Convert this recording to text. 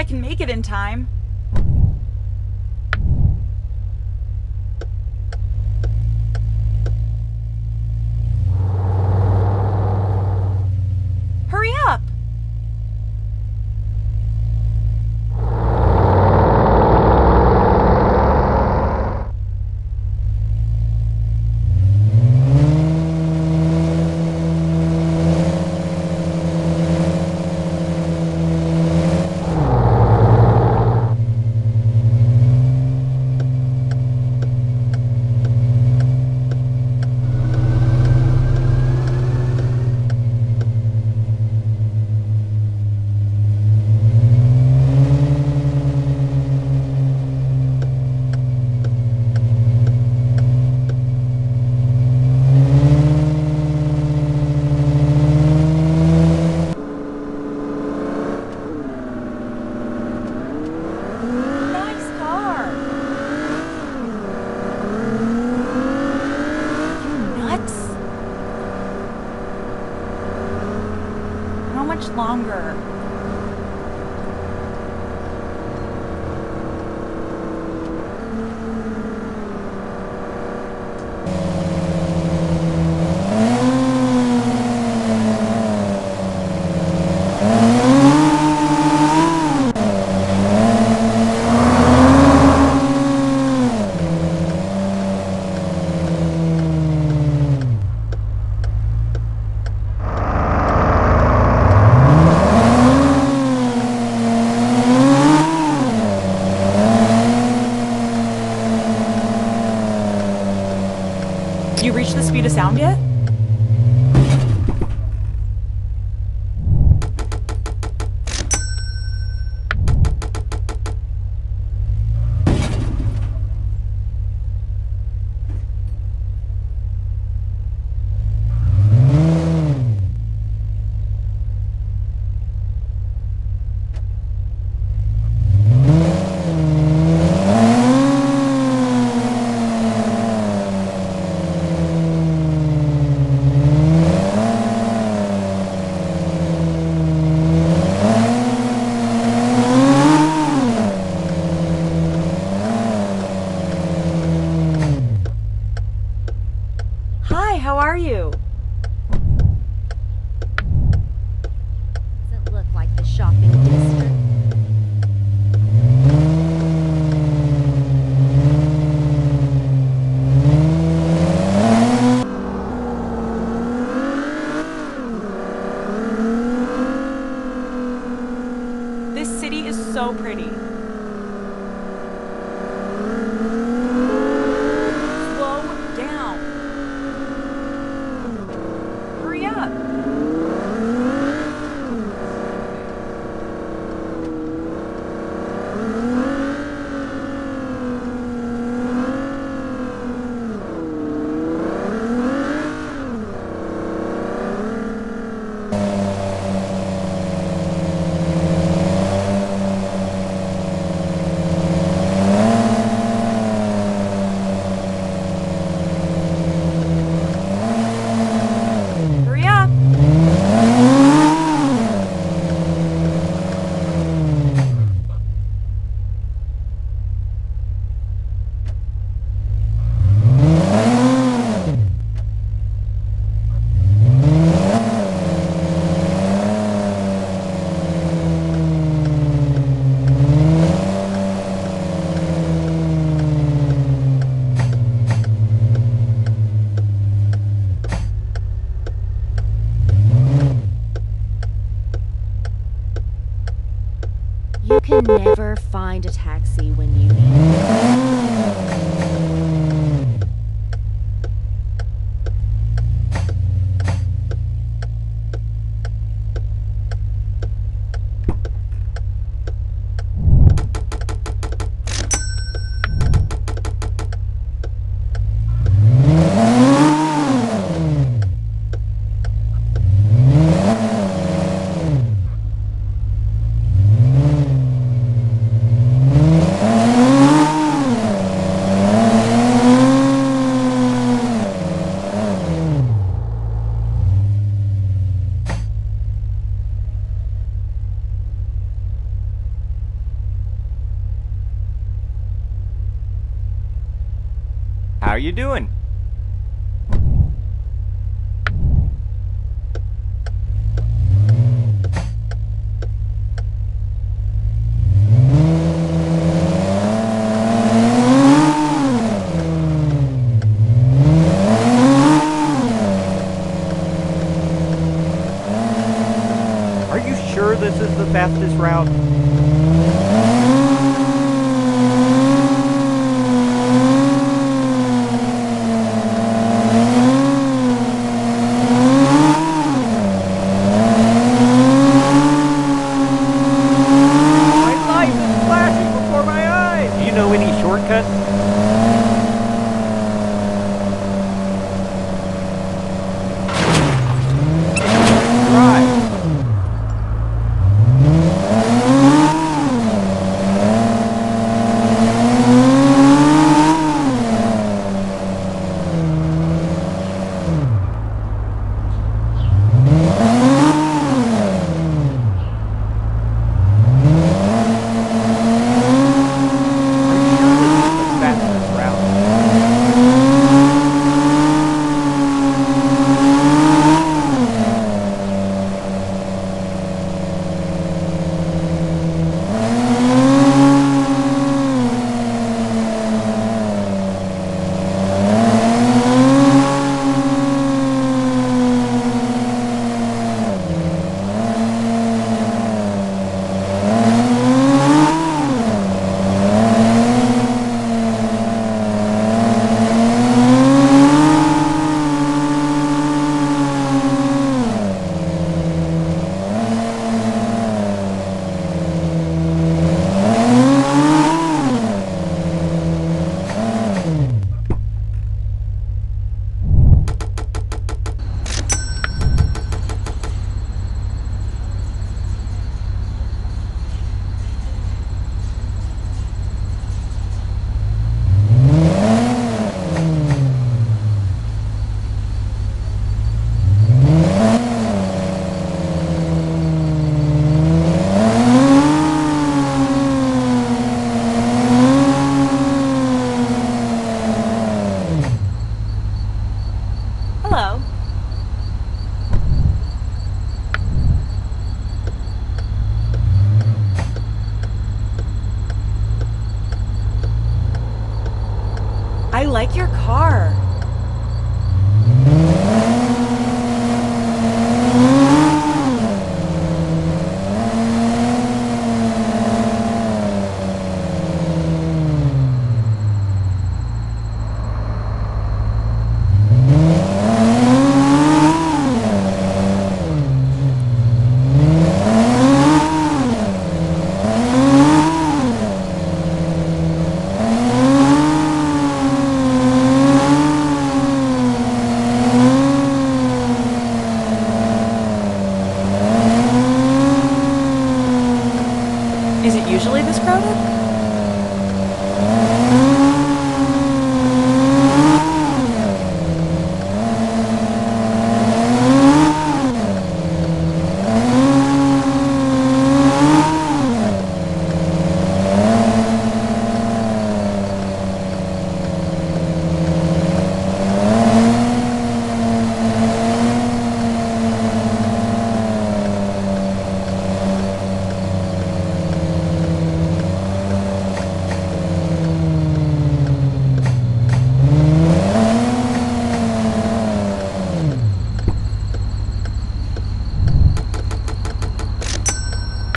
I can make it in time. Longer? You reached the so pretty. You can never find a taxi when you need it. How are you doing? Are you sure this is the fastest route? Any shortcuts?